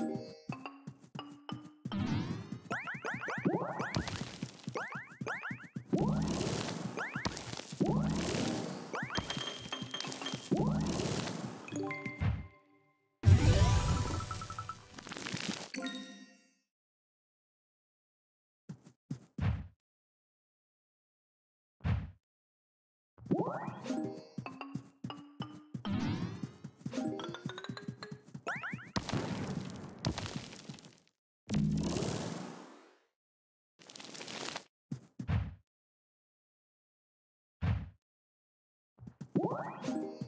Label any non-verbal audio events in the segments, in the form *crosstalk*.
you now. *laughs*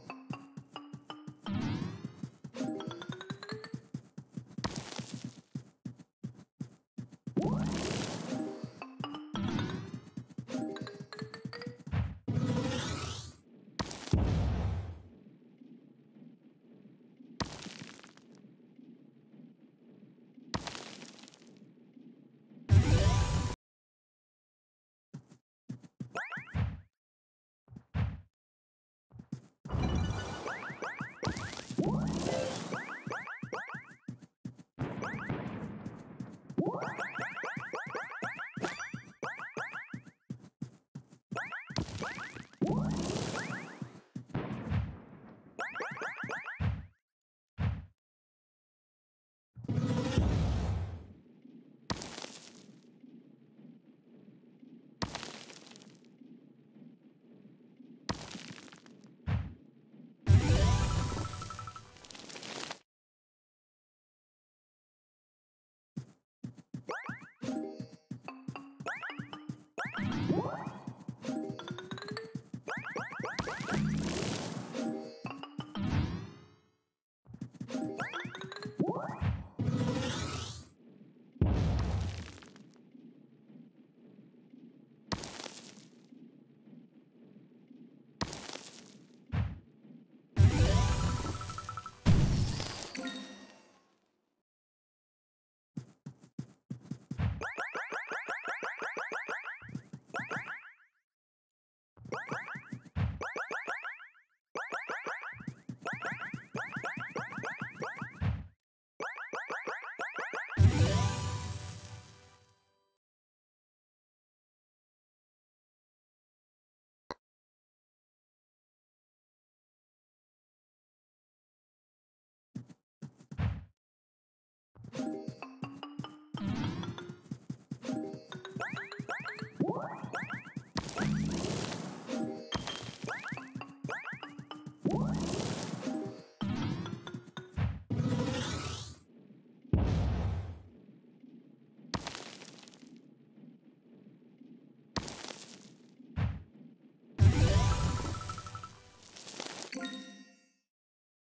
What? Bye. *laughs*